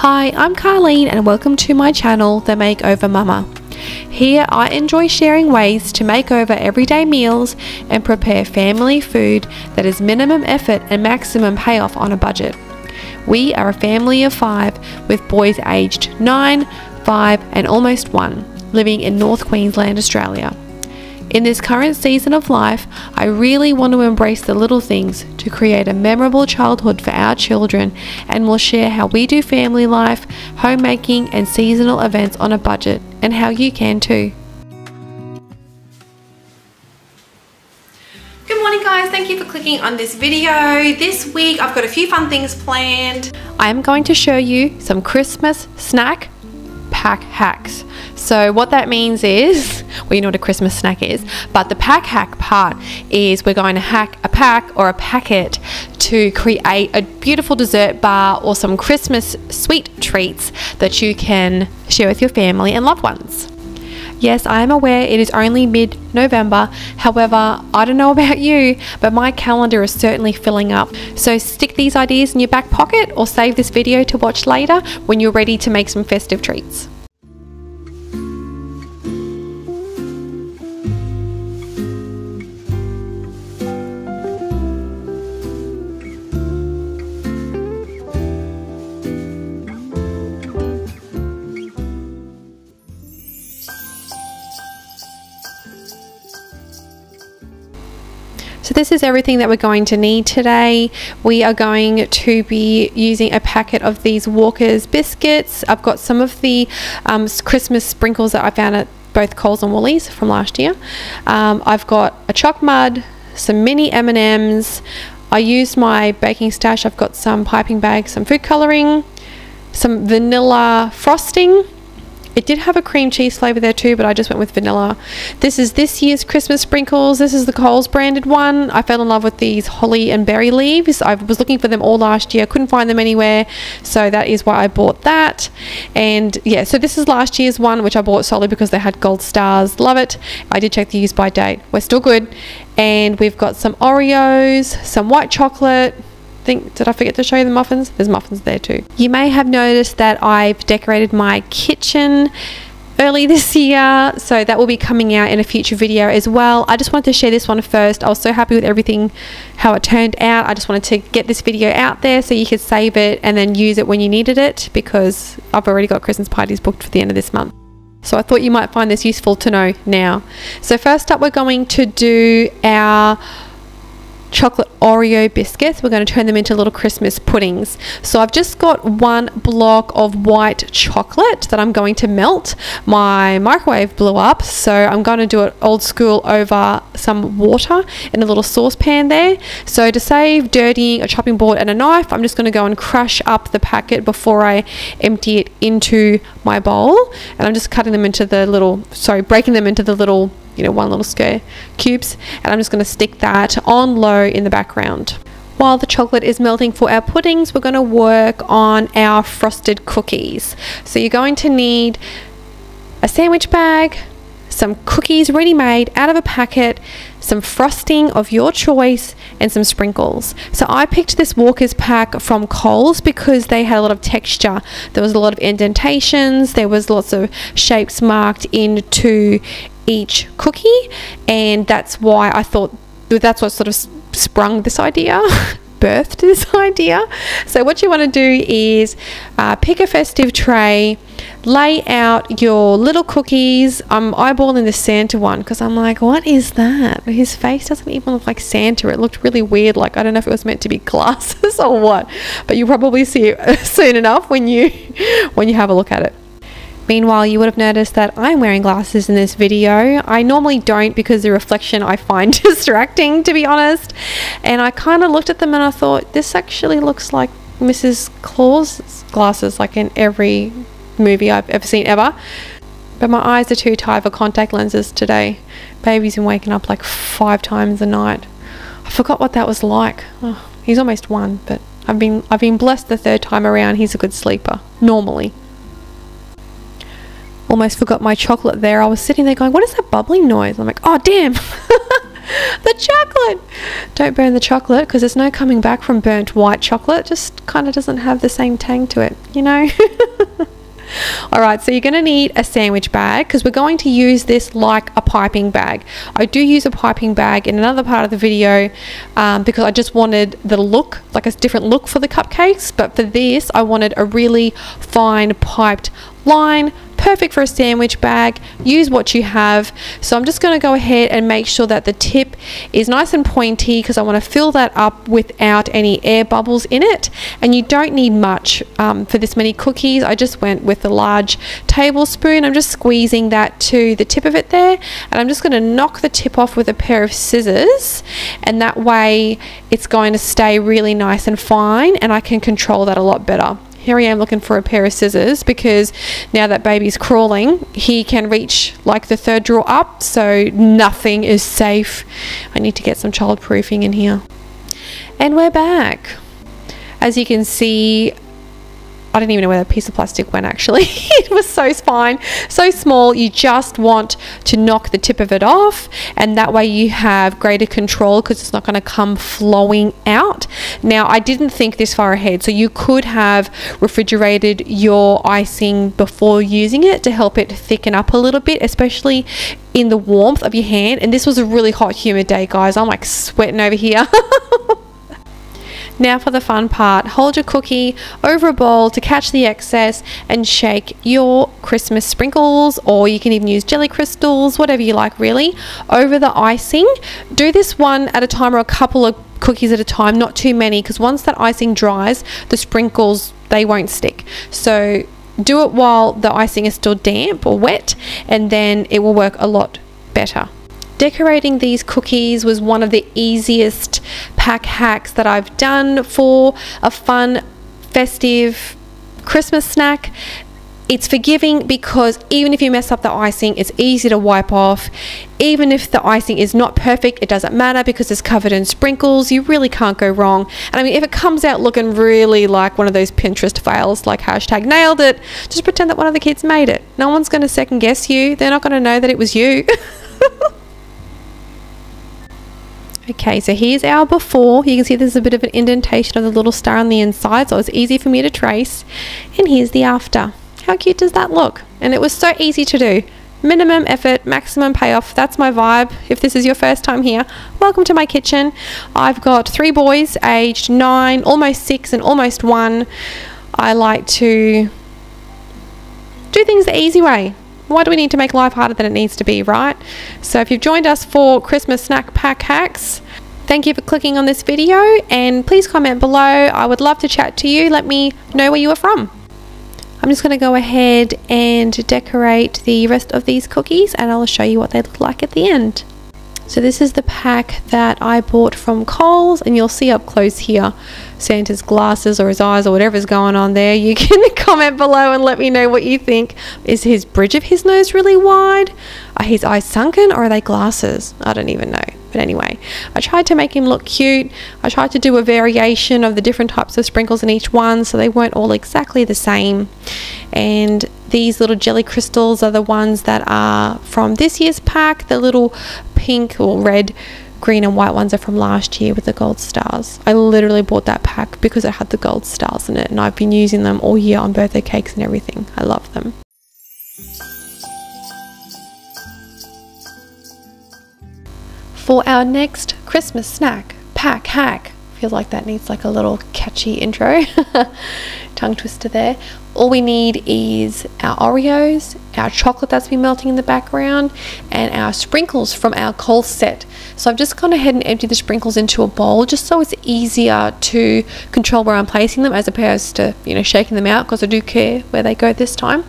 Hi, I'm Karlene and welcome to my channel, The Makeover Mumma. Here I enjoy sharing ways to make over everyday meals and prepare family food that is minimum effort and maximum payoff on a budget. We are a family of five with boys aged 9, 5 and almost 1 living in North Queensland, Australia. In this current season of life, I really want to embrace the little things to create a memorable childhood for our children and will share how we do family life, homemaking, and seasonal events on a budget, and how you can too. Good morning guys, thank you for clicking on this video. This week I've got a few fun things planned. I'm going to show you some Christmas snack pack hacks. So what that means is, well you know what a Christmas snack is, but the pack hack part is we're going to hack a pack or a packet to create a beautiful dessert bar or some Christmas sweet treats that you can share with your family and loved ones. Yes, I am aware it is only mid November. However, I don't know about you, but my calendar is certainly filling up. So stick these ideas in your back pocket or save this video to watch later when you're ready to make some festive treats. This is everything that we're going to need today. We are going to be using a packet of these Walker's biscuits. I've got some of the um, Christmas sprinkles that I found at both Coles and Woolies from last year. Um, I've got a choc mud, some mini M&Ms. I used my baking stash. I've got some piping bags, some food colouring, some vanilla frosting, it did have a cream cheese flavour there too, but I just went with vanilla. This is this year's Christmas sprinkles. This is the Coles branded one. I fell in love with these holly and berry leaves. I was looking for them all last year. Couldn't find them anywhere. So that is why I bought that. And yeah, so this is last year's one, which I bought solely because they had gold stars. Love it. I did check the use by date. We're still good. And we've got some Oreos, some white chocolate, think did I forget to show you the muffins? There's muffins there too. You may have noticed that I've decorated my kitchen early this year so that will be coming out in a future video as well. I just wanted to share this one first. I was so happy with everything how it turned out. I just wanted to get this video out there so you could save it and then use it when you needed it because I've already got Christmas parties booked for the end of this month. So I thought you might find this useful to know now. So first up we're going to do our chocolate Oreo biscuits. We're going to turn them into little Christmas puddings. So I've just got one block of white chocolate that I'm going to melt. My microwave blew up, so I'm going to do it old school over some water in a little saucepan there. So to save dirtying a chopping board and a knife, I'm just going to go and crush up the packet before I empty it into my bowl. And I'm just cutting them into the little, sorry, breaking them into the little you know, one little square cubes. And I'm just going to stick that on low in the background. While the chocolate is melting for our puddings, we're going to work on our frosted cookies. So you're going to need a sandwich bag, some cookies ready made out of a packet, some frosting of your choice, and some sprinkles. So I picked this Walker's pack from Coles because they had a lot of texture. There was a lot of indentations, there was lots of shapes marked into each cookie, and that's why I thought that's what sort of sprung this idea. birthed this idea. So, what you want to do is uh, pick a festive tray, lay out your little cookies. I'm eyeballing the Santa one because I'm like, what is that? His face doesn't even look like Santa. It looked really weird. Like, I don't know if it was meant to be glasses or what, but you'll probably see it soon enough when you when you have a look at it. Meanwhile, you would have noticed that I'm wearing glasses in this video. I normally don't because the reflection I find distracting, to be honest. And I kind of looked at them and I thought, this actually looks like Mrs. Claus' glasses, like in every movie I've ever seen ever. But my eyes are too tired for contact lenses today. Baby's been waking up like five times a night. I forgot what that was like. Oh, he's almost one, but I've been I've been blessed the third time around. He's a good sleeper normally almost forgot my chocolate there. I was sitting there going, what is that bubbling noise? I'm like, oh, damn. the chocolate. Don't burn the chocolate because there's no coming back from burnt white chocolate. Just kind of doesn't have the same tang to it, you know? All right, so you're going to need a sandwich bag because we're going to use this like a piping bag. I do use a piping bag in another part of the video um, because I just wanted the look, like a different look for the cupcakes. But for this, I wanted a really fine piped line perfect for a sandwich bag. Use what you have. So I'm just going to go ahead and make sure that the tip is nice and pointy because I want to fill that up without any air bubbles in it. And you don't need much um, for this many cookies. I just went with a large tablespoon. I'm just squeezing that to the tip of it there. And I'm just going to knock the tip off with a pair of scissors. And that way it's going to stay really nice and fine and I can control that a lot better here I am looking for a pair of scissors because now that baby's crawling, he can reach like the third drawer up, so nothing is safe. I need to get some childproofing in here. And we're back. As you can see, I don't even know where that piece of plastic went actually. it was so fine, so small. You just want to knock the tip of it off, and that way you have greater control because it's not going to come flowing out. Now, I didn't think this far ahead, so you could have refrigerated your icing before using it to help it thicken up a little bit, especially in the warmth of your hand. And this was a really hot, humid day, guys. I'm like sweating over here. Now for the fun part, hold your cookie over a bowl to catch the excess and shake your Christmas sprinkles or you can even use jelly crystals, whatever you like really, over the icing. Do this one at a time or a couple of cookies at a time, not too many because once that icing dries, the sprinkles, they won't stick. So do it while the icing is still damp or wet and then it will work a lot better. Decorating these cookies was one of the easiest pack hacks that I've done for a fun, festive Christmas snack. It's forgiving because even if you mess up the icing, it's easy to wipe off. Even if the icing is not perfect, it doesn't matter because it's covered in sprinkles. You really can't go wrong. And I mean, if it comes out looking really like one of those Pinterest fails, like hashtag nailed it, just pretend that one of the kids made it. No one's going to second guess you. They're not going to know that it was you. Okay, so here's our before. You can see there's a bit of an indentation of the little star on the inside, so it's easy for me to trace. And here's the after. How cute does that look? And it was so easy to do. Minimum effort, maximum payoff. That's my vibe. If this is your first time here, welcome to my kitchen. I've got three boys aged nine, almost six, and almost one. I like to do things the easy way. Why do we need to make life harder than it needs to be, right? So if you've joined us for Christmas snack pack hacks, thank you for clicking on this video and please comment below. I would love to chat to you. Let me know where you are from. I'm just going to go ahead and decorate the rest of these cookies and I'll show you what they look like at the end. So this is the pack that I bought from Coles and you'll see up close here Santa's glasses or his eyes or whatever's going on there. You can comment below and let me know what you think. Is his bridge of his nose really wide? Are his eyes sunken or are they glasses? I don't even know. But anyway, I tried to make him look cute. I tried to do a variation of the different types of sprinkles in each one so they weren't all exactly the same. And these little jelly crystals are the ones that are from this year's pack, the little pink or red green and white ones are from last year with the gold stars. I literally bought that pack because it had the gold stars in it and I've been using them all year on birthday cakes and everything. I love them. For our next Christmas snack, pack hack. Feels like that needs like a little catchy intro. Tongue twister there. All we need is our Oreos, our chocolate that's been melting in the background, and our sprinkles from our Coles set. So I've just gone ahead and emptied the sprinkles into a bowl just so it's easier to control where I'm placing them as opposed to, you know, shaking them out because I do care where they go this time.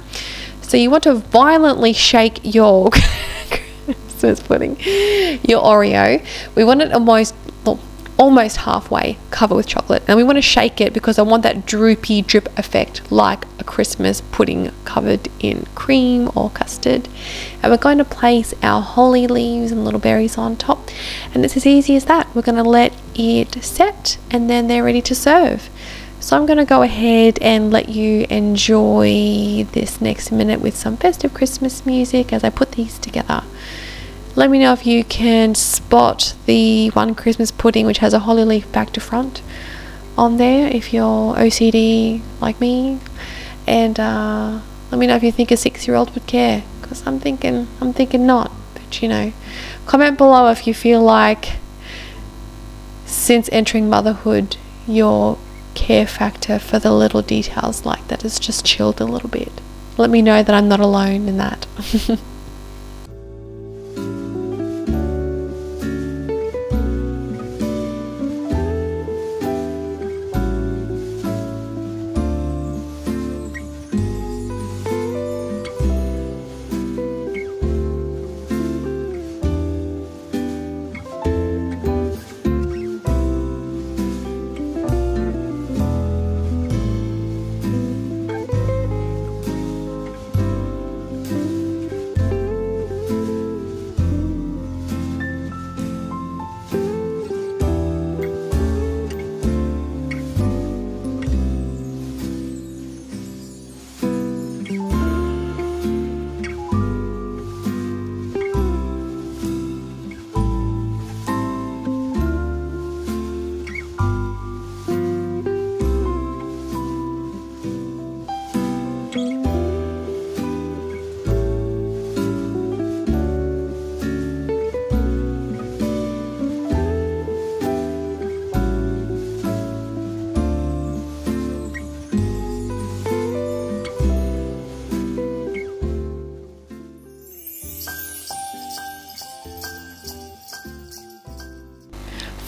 So you want to violently shake your Christmas pudding, your Oreo. We want it almost well, almost halfway covered with chocolate. And we want to shake it because I want that droopy drip effect like a Christmas pudding covered in cream or custard. And we're going to place our holly leaves and little berries on top. And it's as easy as that. We're going to let it set and then they're ready to serve. So I'm going to go ahead and let you enjoy this next minute with some festive Christmas music as I put these together Let me know if you can spot the one Christmas pudding which has a holly leaf back to front on there if you're OCD like me. And uh, let me know if you think a six-year-old would care because I'm thinking I'm thinking not. But you know, comment below if you feel like since entering motherhood your care factor for the little details like that has just chilled a little bit. Let me know that I'm not alone in that.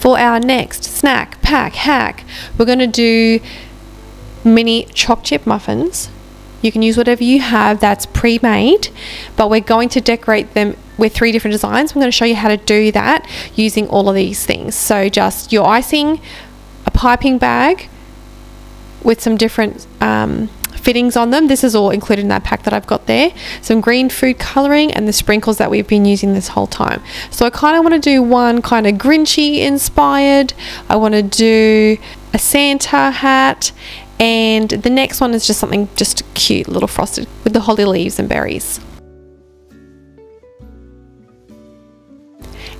For our next snack, pack, hack, we're going to do mini choc chip muffins. You can use whatever you have that's pre-made, but we're going to decorate them with three different designs. I'm going to show you how to do that using all of these things. So just your icing, a piping bag with some different um, fittings on them. This is all included in that pack that I've got there. Some green food colouring and the sprinkles that we've been using this whole time. So I kind of want to do one kind of Grinchy inspired. I want to do a Santa hat and the next one is just something just cute little frosted with the holly leaves and berries.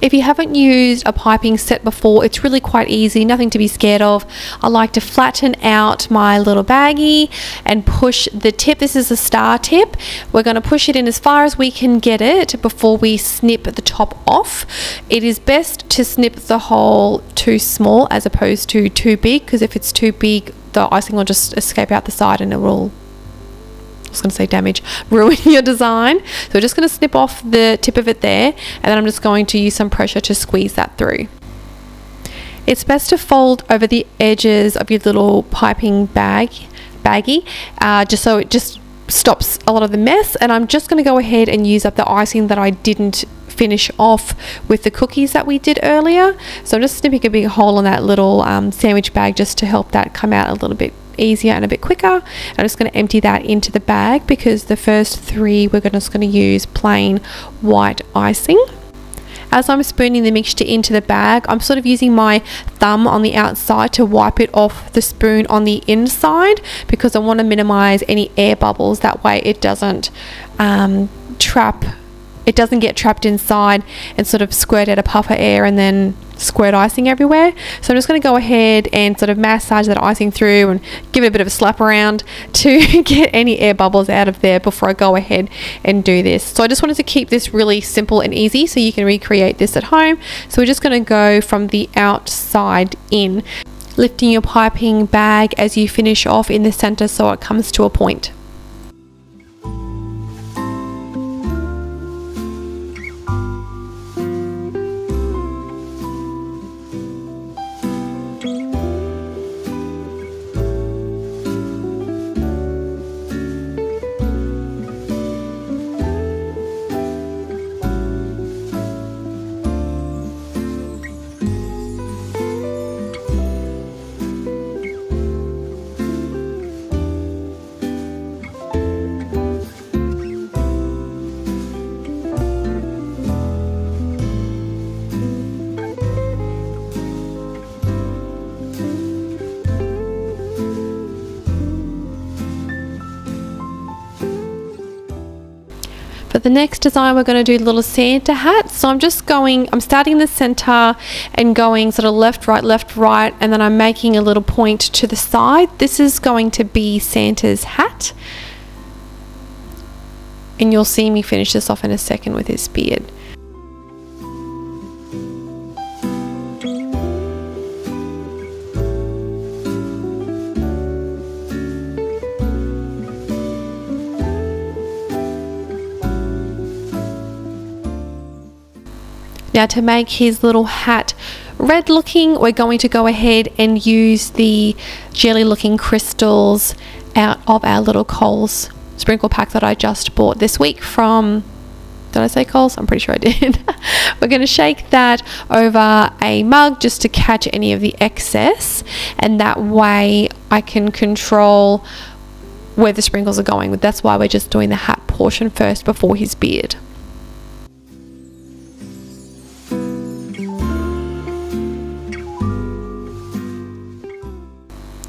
If you haven't used a piping set before, it's really quite easy, nothing to be scared of. I like to flatten out my little baggie and push the tip. This is a star tip. We're going to push it in as far as we can get it before we snip the top off. It is best to snip the hole too small as opposed to too big because if it's too big, the icing will just escape out the side and it will was going to say damage, ruin your design. So we're just going to snip off the tip of it there and then I'm just going to use some pressure to squeeze that through. It's best to fold over the edges of your little piping bag, baggie, uh, just so it just stops a lot of the mess and I'm just going to go ahead and use up the icing that I didn't finish off with the cookies that we did earlier so I'm just snipping a big hole in that little um, sandwich bag just to help that come out a little bit easier and a bit quicker. I'm just going to empty that into the bag because the first three we're just going to use plain white icing. As I'm spooning the mixture into the bag, I'm sort of using my thumb on the outside to wipe it off the spoon on the inside because I want to minimize any air bubbles. That way it doesn't um, trap it doesn't get trapped inside and sort of squirt out a puff of air and then squirt icing everywhere. So I'm just going to go ahead and sort of massage that icing through and give it a bit of a slap around to get any air bubbles out of there before I go ahead and do this. So I just wanted to keep this really simple and easy so you can recreate this at home. So we're just going to go from the outside in, lifting your piping bag as you finish off in the center so it comes to a point. For the next design, we're going to do little Santa hats. So I'm just going, I'm starting in the center and going sort of left, right, left, right, and then I'm making a little point to the side. This is going to be Santa's hat. And you'll see me finish this off in a second with his beard. Now to make his little hat red looking, we're going to go ahead and use the jelly looking crystals out of our little Coles sprinkle pack that I just bought this week from did I say Coles? I'm pretty sure I did. We're going to shake that over a mug just to catch any of the excess, and that way I can control where the sprinkles are going. That's why we're just doing the hat portion first before his beard.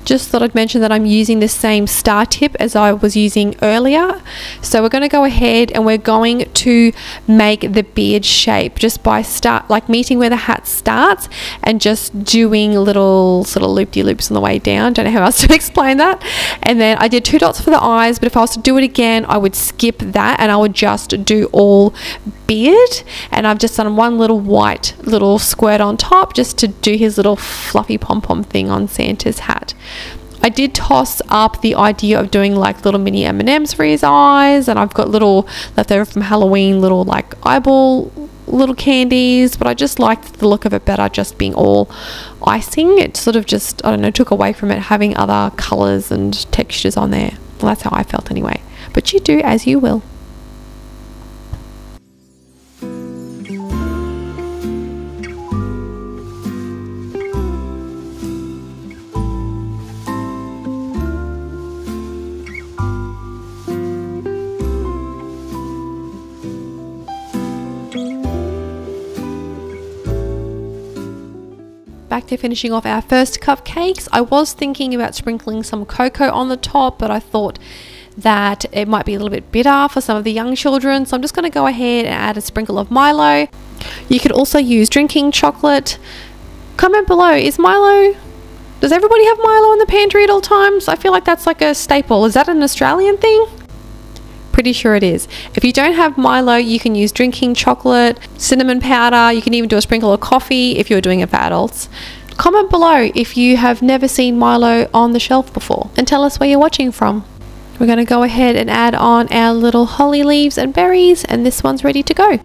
Just thought I'd mention that I'm using the same star tip as I was using earlier. So we're going to go ahead and we're going to make the beard shape just by start like meeting where the hat starts and just doing little sort of loop-de-loops on the way down. Don't know how else to explain that. And then I did two dots for the eyes, but if I was to do it again, I would skip that and I would just do all beard and I've just done one little white little squirt on top just to do his little fluffy pom-pom thing on Santa's hat. I did toss up the idea of doing like little mini M&Ms for his eyes and I've got little leftover from Halloween little like eyeball little candies but I just liked the look of it better just being all icing. It sort of just I don't know took away from it having other colors and textures on there. Well that's how I felt anyway. But you do as you will back to finishing off our first cupcakes. I was thinking about sprinkling some cocoa on the top, but I thought that it might be a little bit bitter for some of the young children. So I'm just going to go ahead and add a sprinkle of Milo. You could also use drinking chocolate. Comment below, is Milo, does everybody have Milo in the pantry at all times? I feel like that's like a staple. Is that an Australian thing? Pretty sure it is. If you don't have Milo, you can use drinking chocolate, cinnamon powder. You can even do a sprinkle of coffee if you're doing it for adults. Comment below if you have never seen Milo on the shelf before and tell us where you're watching from. We're going to go ahead and add on our little holly leaves and berries and this one's ready to go.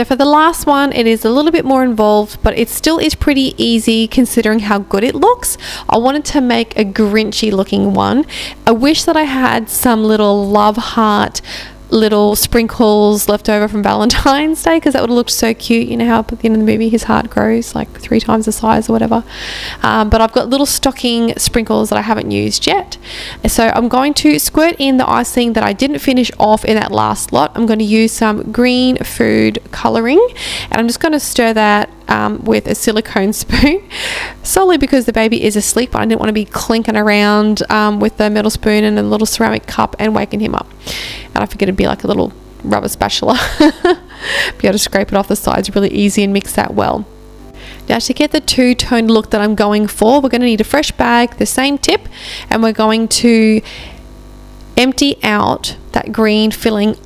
So for the last one, it is a little bit more involved, but it still is pretty easy considering how good it looks. I wanted to make a Grinchy looking one. I wish that I had some little love heart little sprinkles left over from Valentine's Day because that would have looked so cute. You know how at the end of the movie his heart grows like three times the size or whatever. Um, but I've got little stocking sprinkles that I haven't used yet. So I'm going to squirt in the icing that I didn't finish off in that last lot. I'm going to use some green food colouring and I'm just going to stir that um, with a silicone spoon solely because the baby is asleep. I didn't want to be clinking around um, with the metal spoon and a little ceramic cup and waking him up. And I figured it'd be like a little rubber spatula. Be able to scrape it off the sides really easy and mix that well. Now to get the two-tone look that I'm going for we're going to need a fresh bag the same tip and we're going to empty out that green filling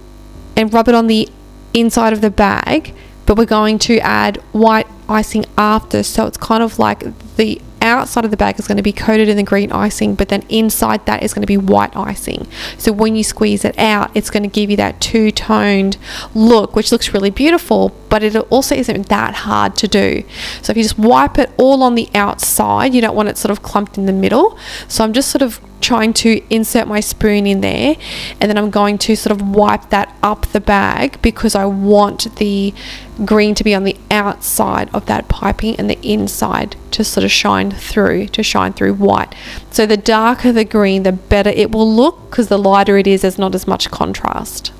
and rub it on the inside of the bag. But we're going to add white icing after. So it's kind of like the outside of the bag is going to be coated in the green icing but then inside that is going to be white icing. So when you squeeze it out it's going to give you that two-toned look which looks really beautiful but it also isn't that hard to do. So if you just wipe it all on the outside you don't want it sort of clumped in the middle. So I'm just sort of trying to insert my spoon in there and then I'm going to sort of wipe that up the bag because I want the green to be on the outside of that piping and the inside to sort of shine through to shine through white. So the darker the green the better it will look because the lighter it is there's not as much contrast.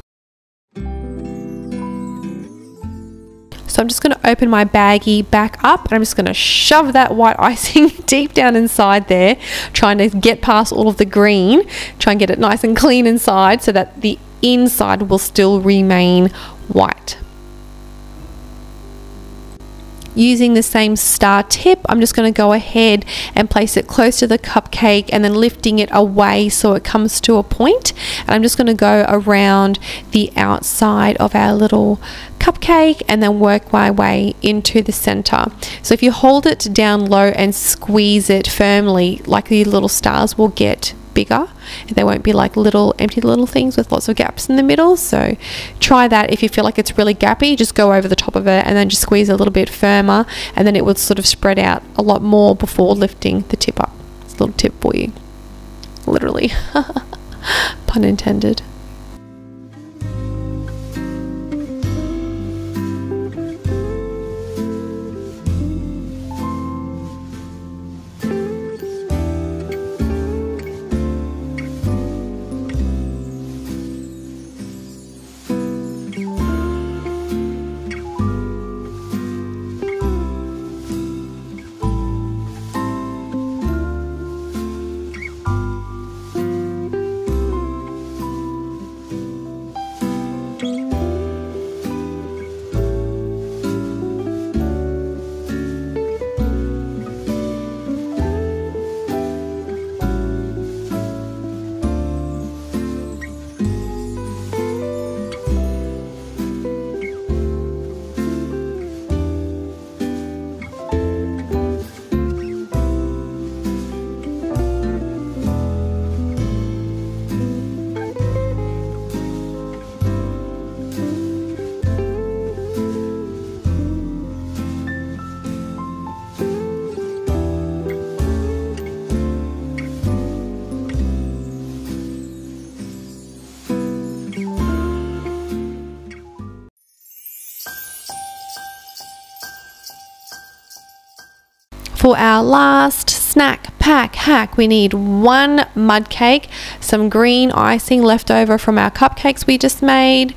So I'm just going to open my baggie back up and I'm just going to shove that white icing deep down inside there, trying to get past all of the green, try and get it nice and clean inside so that the inside will still remain white using the same star tip I'm just going to go ahead and place it close to the cupcake and then lifting it away so it comes to a point. And I'm just going to go around the outside of our little cupcake and then work my way into the center. So if you hold it down low and squeeze it firmly like the little stars will get bigger. And they won't be like little empty little things with lots of gaps in the middle. So try that. If you feel like it's really gappy just go over the top of it and then just squeeze a little bit firmer and then it will sort of spread out a lot more before lifting the tip up. It's a little tip for you. Literally. Pun intended For our last snack pack hack, we need one mud cake, some green icing left over from our cupcakes we just made,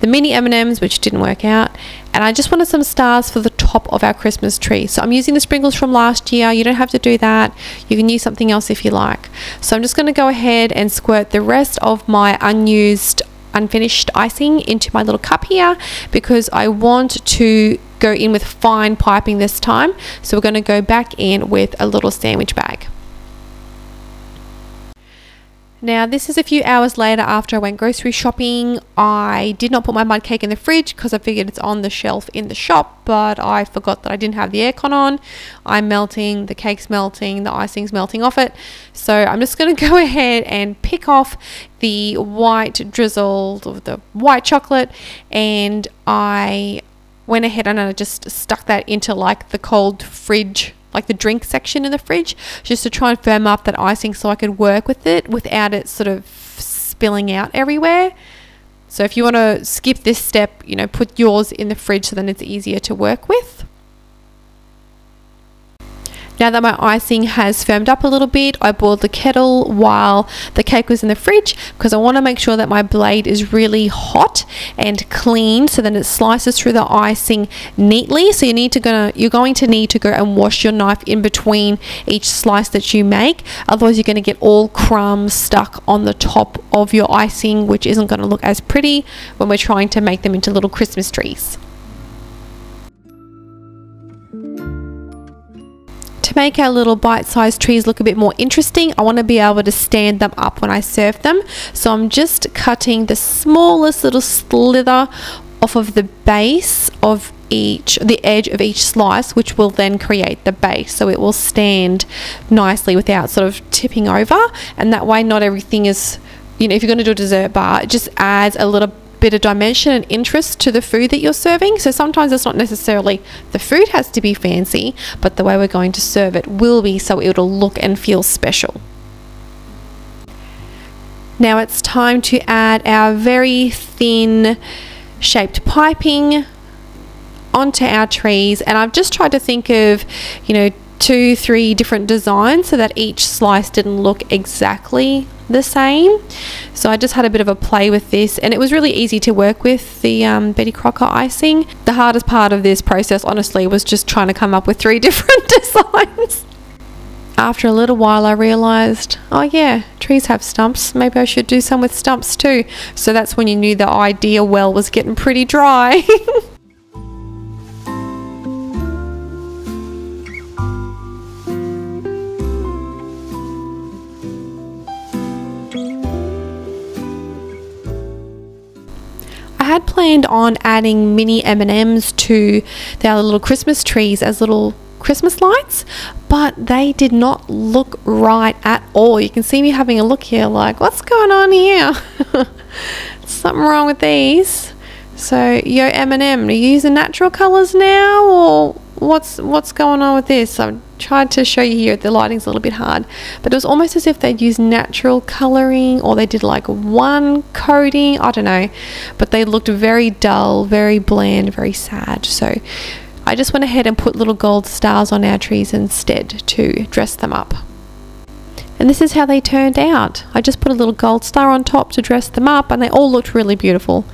the mini M&Ms which didn't work out, and I just wanted some stars for the top of our Christmas tree. So I'm using the sprinkles from last year. You don't have to do that. You can use something else if you like. So I'm just going to go ahead and squirt the rest of my unused unfinished icing into my little cup here because I want to go in with fine piping this time. So we're going to go back in with a little sandwich bag. Now, this is a few hours later after I went grocery shopping. I did not put my mud cake in the fridge because I figured it's on the shelf in the shop, but I forgot that I didn't have the aircon on. I'm melting, the cake's melting, the icing's melting off it. So I'm just going to go ahead and pick off the white drizzled of the white chocolate and I went ahead and I just stuck that into like the cold fridge like the drink section in the fridge just to try and firm up that icing so I could work with it without it sort of spilling out everywhere. So if you want to skip this step, you know, put yours in the fridge so then it's easier to work with. Now that my icing has firmed up a little bit, I boiled the kettle while the cake was in the fridge because I want to make sure that my blade is really hot and clean so then it slices through the icing neatly. So you need to go you're going to need to go and wash your knife in between each slice that you make. Otherwise you're going to get all crumbs stuck on the top of your icing which isn't going to look as pretty when we're trying to make them into little Christmas trees. To make our little bite-sized trees look a bit more interesting, I want to be able to stand them up when I serve them. So I'm just cutting the smallest little slither off of the base of each the edge of each slice which will then create the base so it will stand nicely without sort of tipping over and that way not everything is you know if you're going to do a dessert bar it just adds a little bit of dimension and interest to the food that you're serving. So sometimes it's not necessarily the food has to be fancy, but the way we're going to serve it will be so it'll look and feel special. Now it's time to add our very thin shaped piping onto our trees and I've just tried to think of you know two, three different designs so that each slice didn't look exactly the same. So I just had a bit of a play with this and it was really easy to work with the um, Betty Crocker icing. The hardest part of this process honestly was just trying to come up with three different designs. After a little while I realised, oh yeah, trees have stumps, maybe I should do some with stumps too. So that's when you knew the idea well was getting pretty dry. had planned on adding mini M&Ms to the little Christmas trees as little Christmas lights, but they did not look right at all. You can see me having a look here like, what's going on here? Something wrong with these. So, yo M&M, are you using natural colours now or what's what's going on with this? I've tried to show you here. The lighting's a little bit hard, but it was almost as if they'd used natural coloring or they did like one coating. I don't know, but they looked very dull, very bland, very sad. So I just went ahead and put little gold stars on our trees instead to dress them up. And this is how they turned out. I just put a little gold star on top to dress them up, and they all looked really beautiful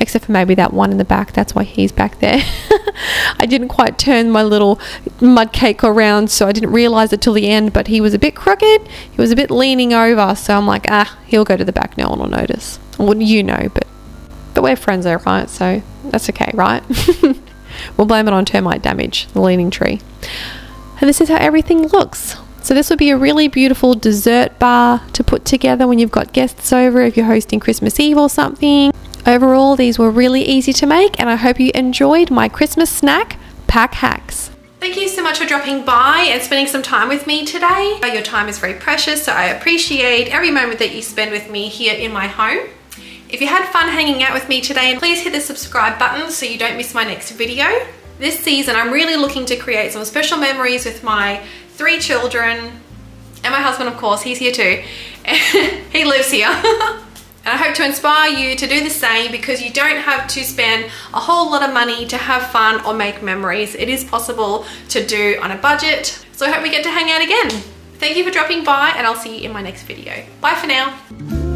except for maybe that one in the back. That's why he's back there. I didn't quite turn my little mud cake around, so I didn't realize it till the end, but he was a bit crooked. He was a bit leaning over, so I'm like, ah, he'll go to the back. No one will notice. Well, you know, but but we're friends though, right? So that's okay, right? we'll blame it on termite damage, the leaning tree. And this is how everything looks. So this would be a really beautiful dessert bar to put together when you've got guests over, if you're hosting Christmas Eve or something. Overall, these were really easy to make and I hope you enjoyed my Christmas snack pack hacks. Thank you so much for dropping by and spending some time with me today. Your time is very precious, so I appreciate every moment that you spend with me here in my home. If you had fun hanging out with me today, please hit the subscribe button so you don't miss my next video. This season, I'm really looking to create some special memories with my three children and my husband, of course, he's here too. he lives here. And I hope to inspire you to do the same because you don't have to spend a whole lot of money to have fun or make memories. It is possible to do on a budget. So I hope we get to hang out again. Thank you for dropping by and I'll see you in my next video. Bye for now.